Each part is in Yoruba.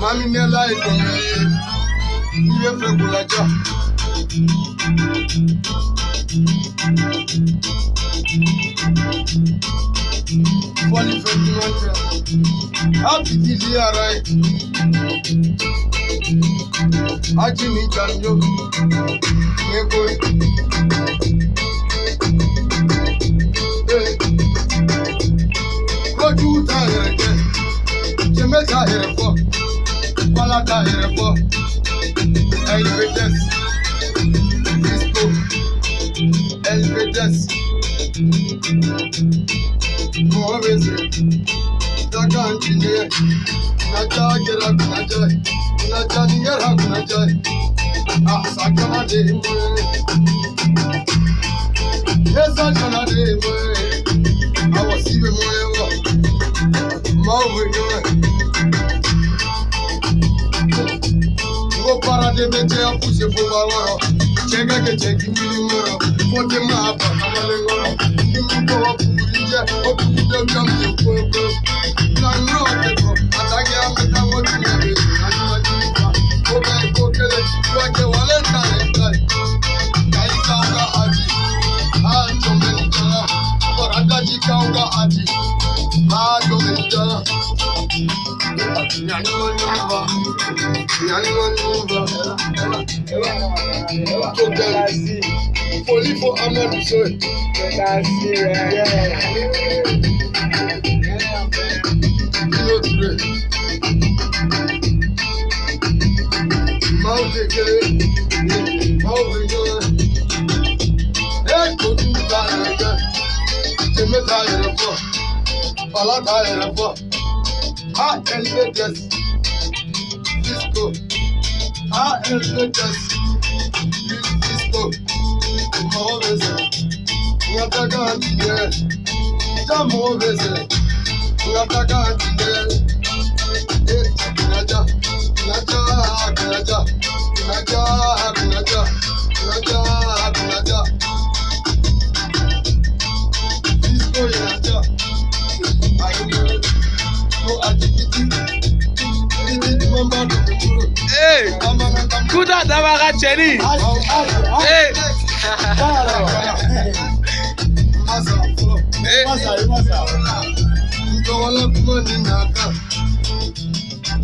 Mami Maami miala edonye iwe fegulaja. Fọ́nì fẹ́gulaja. Ábì dìde ara ẹ̀. Ájí mi jàǹdó. Nyeko. Lójú tá a yẹrẹ jẹ, jẹ mẹ́ta yẹrẹ fọ́. Bọ́láta Ẹ̀rẹ̀pọ̀ Elevators Fisco Elevators Kọ̀ọ́rẹ́sì Daga Njìnlẹ̀ Nàjà Yẹ̀rà Kùnàjà Nàjà Nìyẹ̀rà Kùnàjà Àṣàkàmàdé Mọ́rẹ́rẹ́. de be te a puse fo ma woro chega ke che ki mi ngoro fo te ma pa ma le ngoro ni mi ko wa ku ri je o ku de ka mi ko ko la ngoro te ko ata ke a me ta mo ti na be na ma ti ka o be ko ke le wa ke wa le ta le ta ka i ka ka a ti a to me ni ka ora ka ji ka ga a ti a to me ni ka Nyaliwo nyumba, nyaliwo nyumba. To dance, foli for amadu so. To dance, yeah. Yeah. Yeah. Yeah. Yeah. Yeah. máa ṣe kéré. Ẹ kò tún ta ẹ̀rẹ̀ jẹ́, tèmi ta ẹ̀rẹ̀ pọ̀, bàlá ta ẹ̀rẹ̀ pọ̀. I elevated I am religious. You disco. Movies. Yatagantine. Ja movies. Yatagantine. Eh, Naja. Naja, Naja. Naja, Naja. Naja, Naja. Disco, Naja. I know. No activity. Hey, kuda dabara cheni. Hey.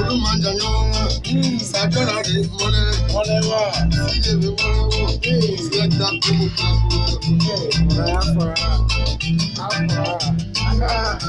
Olùmọ̀jọ̀yọ̀ sàkàrà rẹ̀ mọ́lẹ̀ mọ́lẹ̀ wá. Ìdílé mi wọ́n wò ó. Ìgbẹ́ta kúrò kúrò kúrò. Àfọ̀rà. Àfọ̀rà.